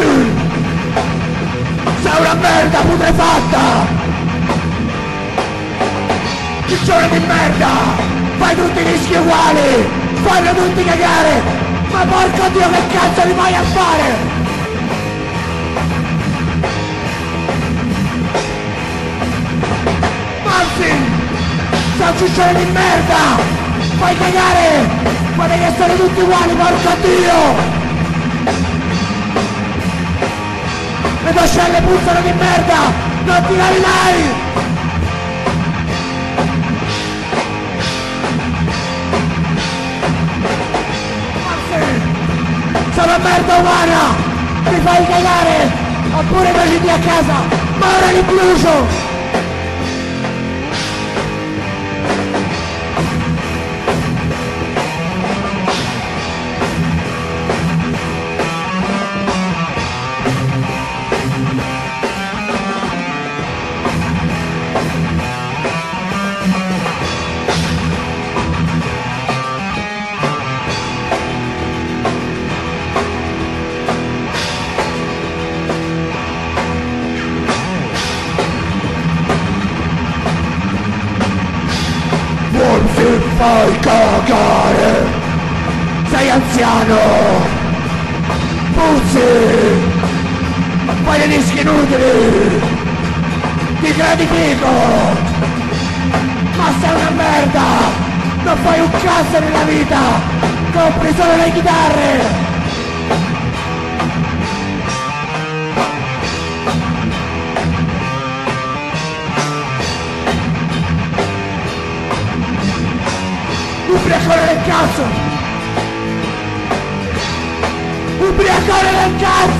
Sì! Sei una merda putrefatta! Ciccione di merda! Fai tutti i rischi uguali! Fanno tutti cagare! Ma porco dio che cazzo li vai a fare! Martin! Sei un ciccione di merda! Fai cagare! Ma devi essere tutti uguali, porco dio! Mascelle puzzano di merda! Non ti lavi mai! Sono merda umana! Ti fai cagare! Oppure vai a casa! Ma ora! Non fai cagare! Sei anziano! Puzzi! Fai le rischi inutili! Ti gratifico! Ma sei una merda! Non fai un cazzo nella vita! Compri solo le chitarre! Ubriacone del cazzo! Ubriacone del cazzo!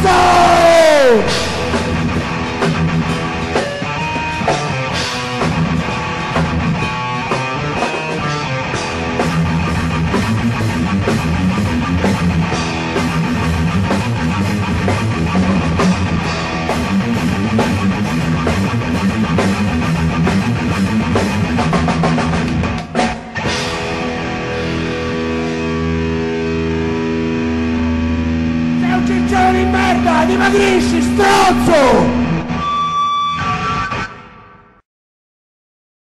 Dimagrisci, stronzo!